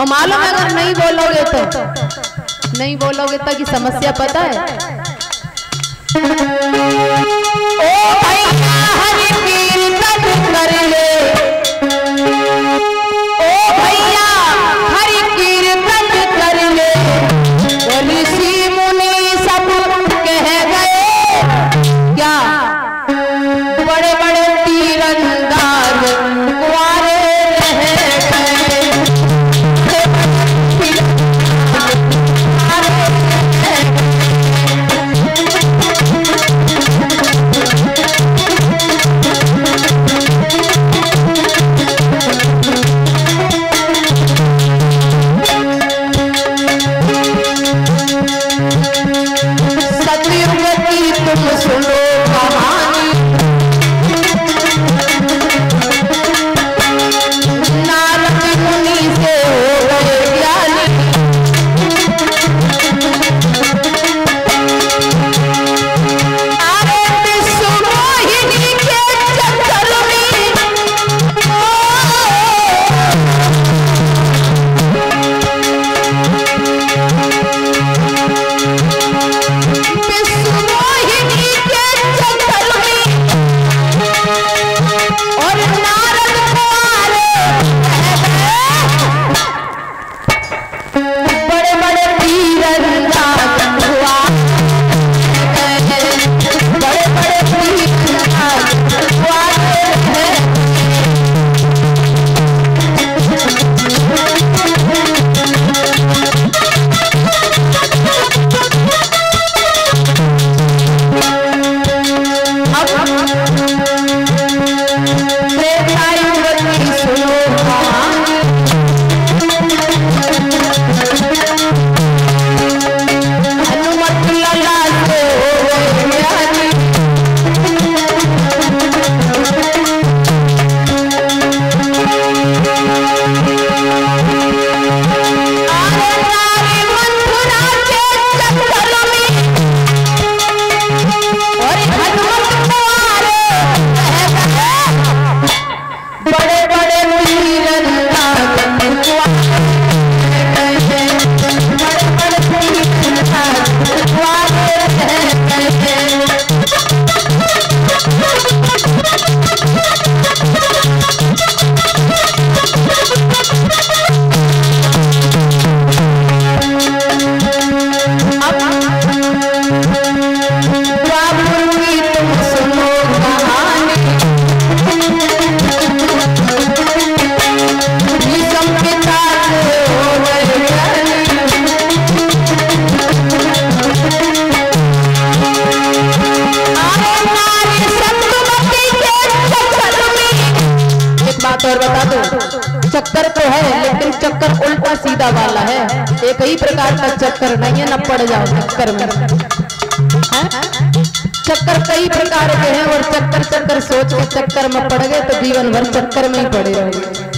और मालूम है अगर नहीं बोलोगे तो। नहीं बोलोगे तो की समस्या पता है। ओ भैया हरि और बता दो। चक्कर तो है, लेकिन चक्कर उल्टा सीधा वाला है। एक ही प्रकार का चक्कर नहीं है, ना पड़ जाओ चक्कर में? चक्कर कई प्रकार के हैं, और चक्कर चक्कर सोच के चक्कर में पड़ गए तो जीवन भर चक्कर में ही पड़े रहोगे।